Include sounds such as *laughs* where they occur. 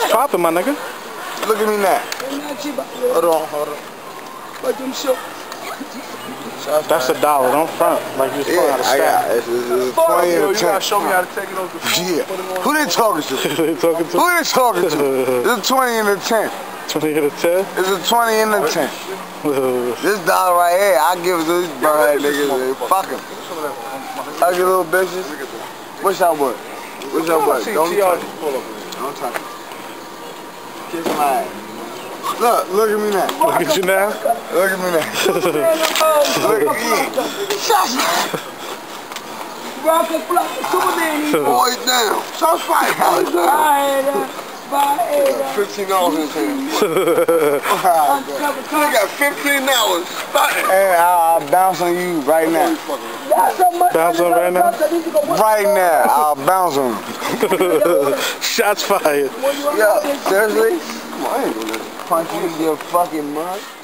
What's popping, my nigga? Look at me now. Hold on, hold on. That's a dollar. Don't front like you Yeah, yeah, out of I got stack. it. It's, it's, it's 20 Yo, and you gotta 10. show me how to take it off the phone. Yeah. Put it on. Who they talking to? *laughs* they talking to Who they talking to? It's a 20 and a 10. 20 and a 10? It's a 20 and a 10. *laughs* This dollar right here, I give it to these bird niggas. Fuck him. I get little bitches. What's y'all boy? What's y'all boy? Don't TR touch just pull up. Don't touch me. Kiss my ass. Look, look at me now. Look at you now. Look at me now. *laughs* Look at me. Rocket block, Superman. Boys down. Shots fired. Boys down. Baera, baera, Fifteen dollars in his hand. I got fifteen dollars. Hey, I'll, bounce on you right now. Bounce on right now? Right now, I'll bounce on you. *laughs* Shots fired. Yo, seriously? Come on, I ain't gonna punch you in your fucking mouth.